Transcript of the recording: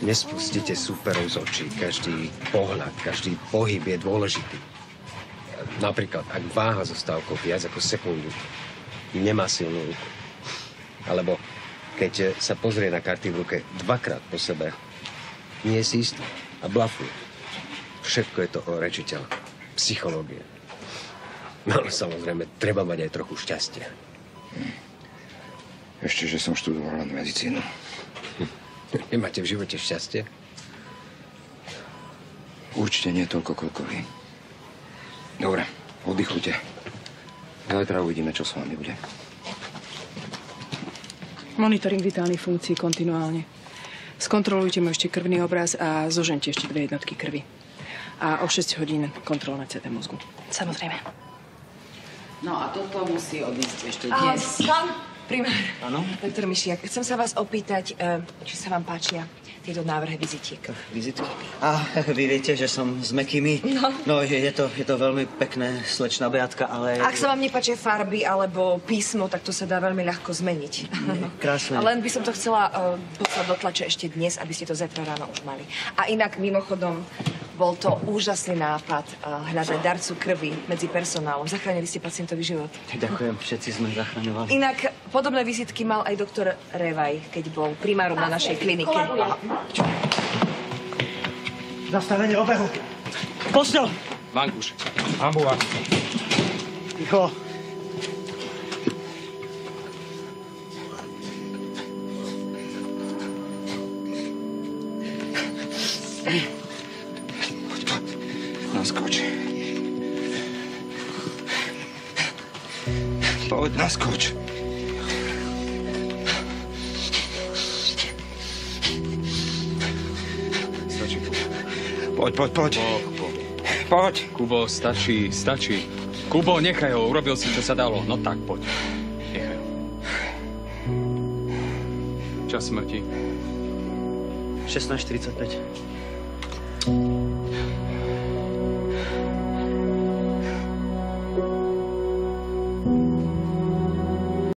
Nespustite superov z očí. Každý pohľad, každý pohyb je dôležitý. Napríklad, ak váha zostávkou viac ako sekundu, nemá silnú ruku. Alebo keď sa pozrie na karty v ruke dvakrát po sebe, nie je si istý a blafuje. Všetko je to o rečiteľ. Psychológie. No ale samozrejme, treba mať aj trochu šťastia. Ešte, že som študoval len medicínu. Nemáte v živote šťastie? Určite nie toľko, koľko vy. Dobre, oddychujte. Zajtra uvidíme, čo s vami bude. Monitoring vitálnych funkcií kontinuálne. Skontrolujte mu ešte krvný obraz a zožente ešte dve jednotky krvi. A o 6 hodín kontrolné CT mozgu. Samozrejme. No a toto musí odísť ešte A, dnes. Primár. Áno? Doktor Mišiak, chcem sa vás opýtať, e, či sa vám páčia tieto návrhy vizitiek. Vizitky? A vy viete, že som s mekými? No. No, je, je, to, je to veľmi pekné, slečná Beatka, ale... Ak sa vám nepáčia farby alebo písmo, tak to sa dá veľmi ľahko zmeniť. krásne. A len by som to chcela uh, poslať do tlače ešte dnes, aby ste to zajtra ráno už mali. A inak, mimochodom, bol to úžasný nápad uh, hľadať darcu krvi medzi personálom. Zachránili ste pacientovi život. Ďakujem, všetci sme zachraňovali. Inak podobné vizitky mal aj doktor Revaj, keď bol primárom na našej klinike. Zastavenie obehu. Postel! Vankuš. Ambula. Ticho. Naskoč. Poď, naskoč. Stačí, poď, poď. Poď, Kubo. Poď. Kubo, stačí, stačí. Kubo, nechaj ho, urobil si, čo sa dalo. No tak, poď. Nechaj ho. Čas smrti. 16.45.